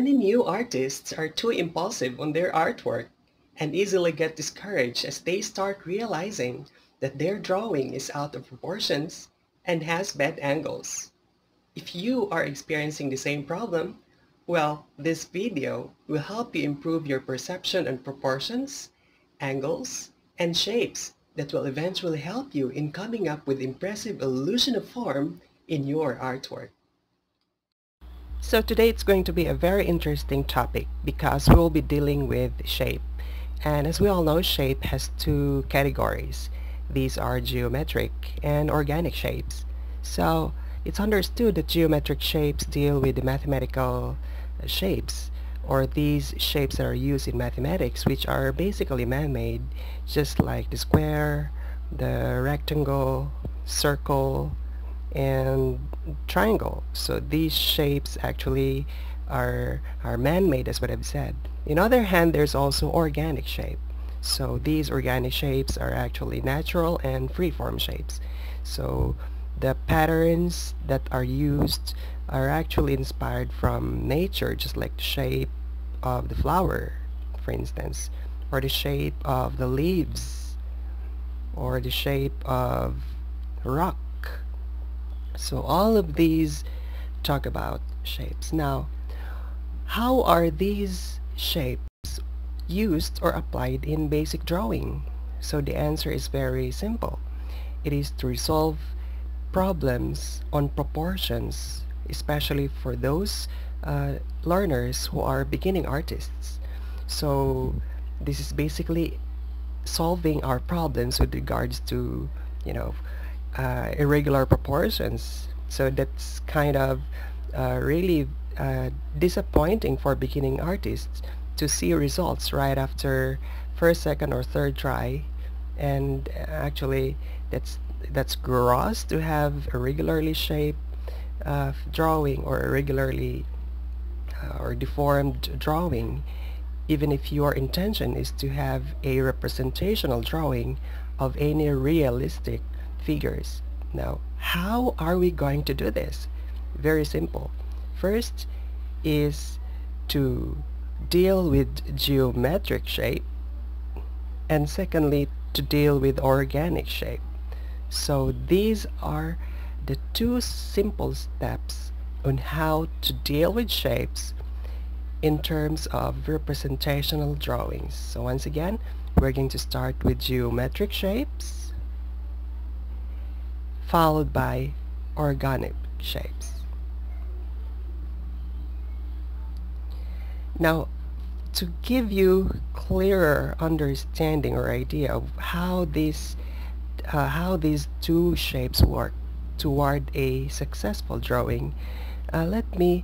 Many new artists are too impulsive on their artwork and easily get discouraged as they start realizing that their drawing is out of proportions and has bad angles. If you are experiencing the same problem, well, this video will help you improve your perception on proportions, angles, and shapes that will eventually help you in coming up with impressive illusion of form in your artwork. So today it's going to be a very interesting topic because we will be dealing with shape. And as we all know, shape has two categories. These are geometric and organic shapes. So it's understood that geometric shapes deal with the mathematical shapes or these shapes that are used in mathematics which are basically man-made just like the square, the rectangle, circle, and triangle. So these shapes actually are, are man-made as what I've said. In other hand, there's also organic shape. So these organic shapes are actually natural and free-form shapes. So the patterns that are used are actually inspired from nature, just like the shape of the flower, for instance, or the shape of the leaves, or the shape of rock so all of these talk about shapes. Now, how are these shapes used or applied in basic drawing? So the answer is very simple. It is to resolve problems on proportions, especially for those uh, learners who are beginning artists. So this is basically solving our problems with regards to, you know, uh, irregular proportions. So that's kind of uh, really uh, disappointing for beginning artists to see results right after first, second, or third try. And actually, that's that's gross to have irregularly shaped uh, drawing or irregularly uh, or deformed drawing even if your intention is to have a representational drawing of any realistic figures. Now, how are we going to do this? Very simple. First is to deal with geometric shape and secondly to deal with organic shape. So these are the two simple steps on how to deal with shapes in terms of representational drawings. So once again, we're going to start with geometric shapes followed by organic shapes. Now, to give you clearer understanding or idea of how these uh, how these two shapes work toward a successful drawing, uh, let me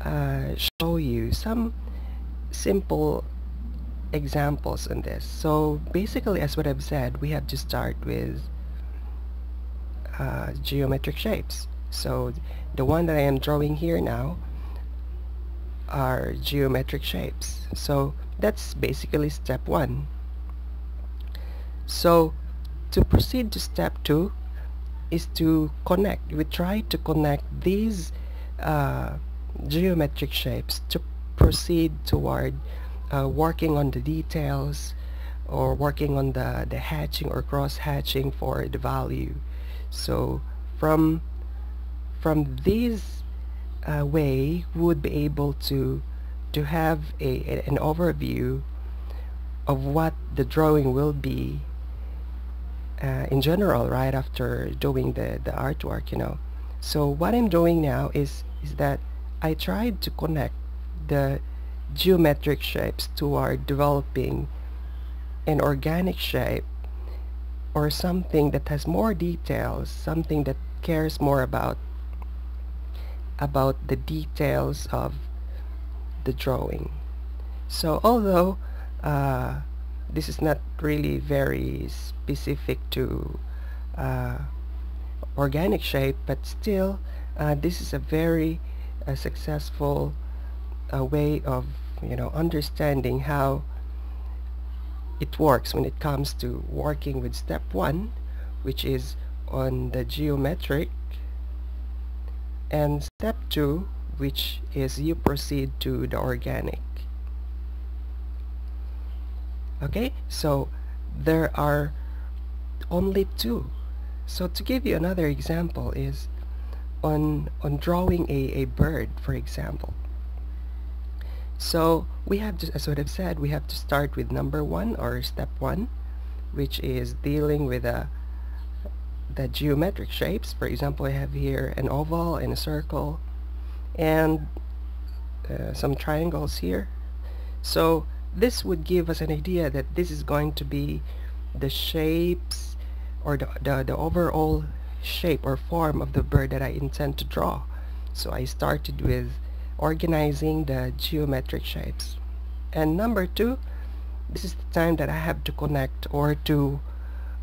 uh, show you some simple examples in this. So basically, as what I've said, we have to start with uh, geometric shapes. So the one that I am drawing here now are geometric shapes. So that's basically step one. So to proceed to step two is to connect. We try to connect these uh, geometric shapes to proceed toward uh, working on the details or working on the, the hatching or cross hatching for the value so from from this uh, way we would be able to to have a, a, an overview of what the drawing will be uh, in general right after doing the, the artwork you know. So what I'm doing now is is that I tried to connect the geometric shapes toward developing an organic shape or something that has more details, something that cares more about about the details of the drawing. So although uh, this is not really very specific to uh, organic shape, but still uh, this is a very uh, successful uh, way of you know understanding how it works when it comes to working with step 1 which is on the geometric and step 2 which is you proceed to the organic. Okay so there are only two. So to give you another example is on on drawing a, a bird for example so we have to as I've said we have to start with number one or step one which is dealing with a the geometric shapes for example I have here an oval and a circle and uh, some triangles here so this would give us an idea that this is going to be the shapes or the, the, the overall shape or form of the bird that I intend to draw. So I started with organizing the geometric shapes. And number two, this is the time that I have to connect or to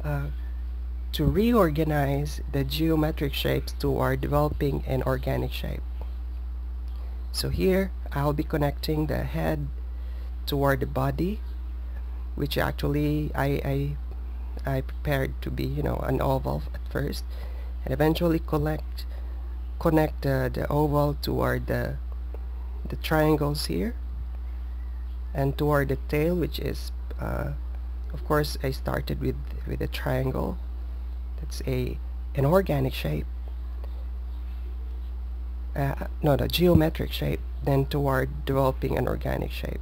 uh, to reorganize the geometric shapes toward developing an organic shape. So here I'll be connecting the head toward the body which actually I, I I prepared to be you know an oval at first and eventually collect connect the, the oval toward the the triangles here and toward the tail which is uh, of course I started with with a triangle that's a an organic shape uh, no the geometric shape then toward developing an organic shape.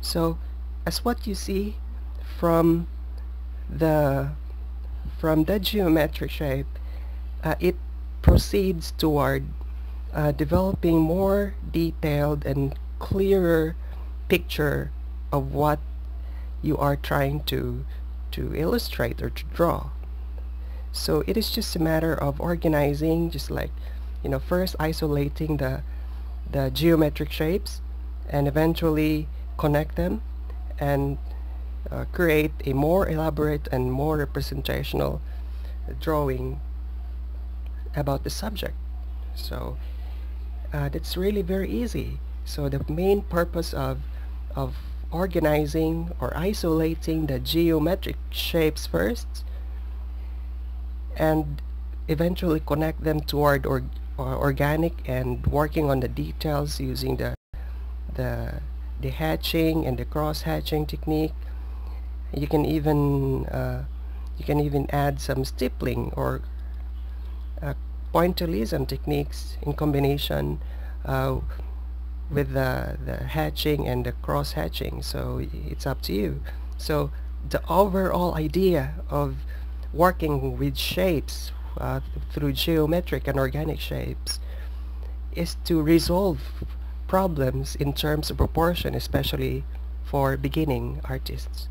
So as what you see from the from the geometric shape uh, it proceeds toward uh, developing more detailed and clearer picture of what you are trying to to illustrate or to draw. So it is just a matter of organizing just like you know first isolating the the geometric shapes and eventually connect them and uh, create a more elaborate and more representational drawing about the subject. So uh, that's really very easy. So the main purpose of of organizing or isolating the geometric shapes first and eventually connect them toward or, or organic and working on the details using the the the hatching and the cross hatching technique. You can even uh, you can even add some stippling or pointillism techniques in combination uh, with the, the hatching and the cross hatching so it's up to you so the overall idea of working with shapes uh, through geometric and organic shapes is to resolve problems in terms of proportion, especially for beginning artists.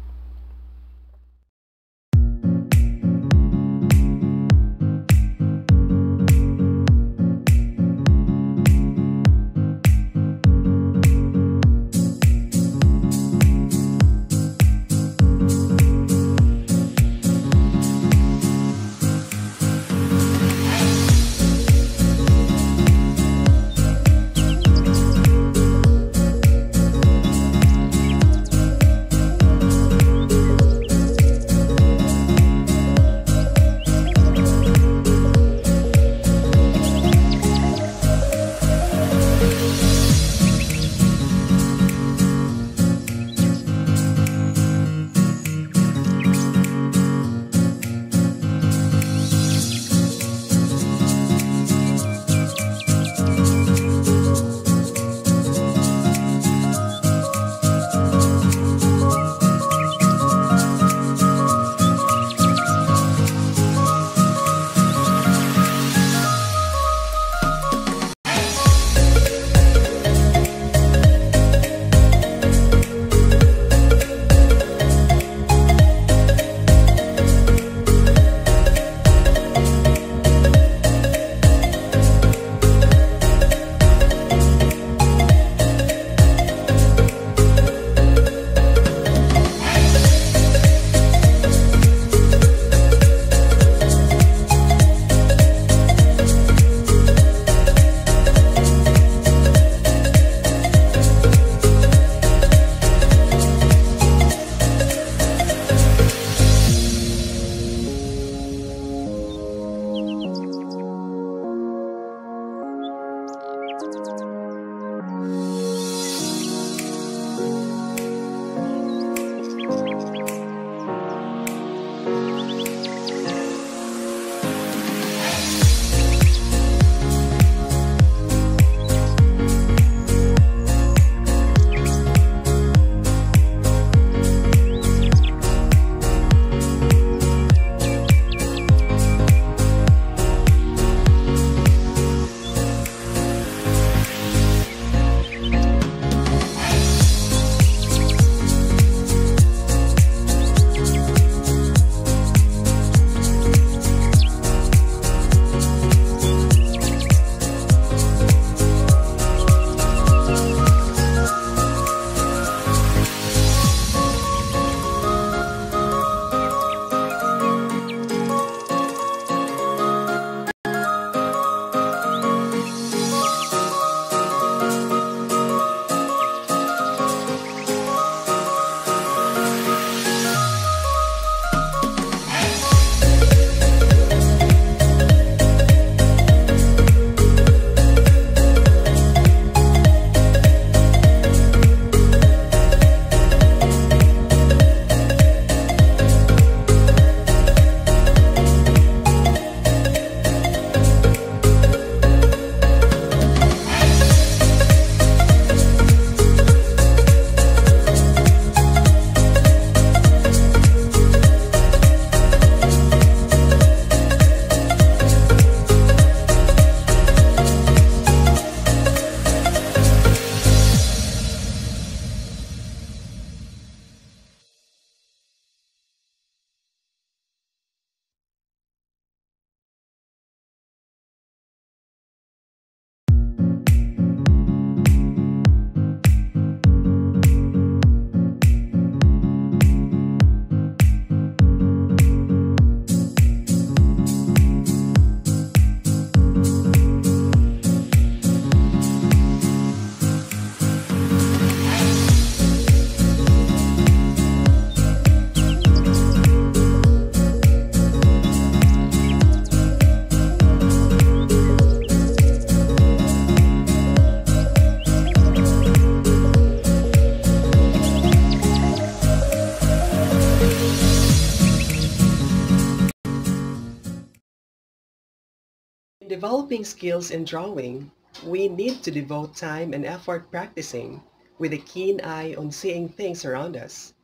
Developing skills in drawing, we need to devote time and effort practicing with a keen eye on seeing things around us.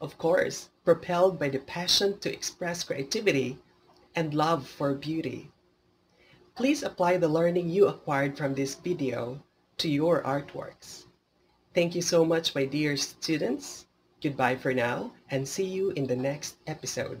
Of course, propelled by the passion to express creativity and love for beauty. Please apply the learning you acquired from this video to your artworks. Thank you so much, my dear students. Goodbye for now and see you in the next episode.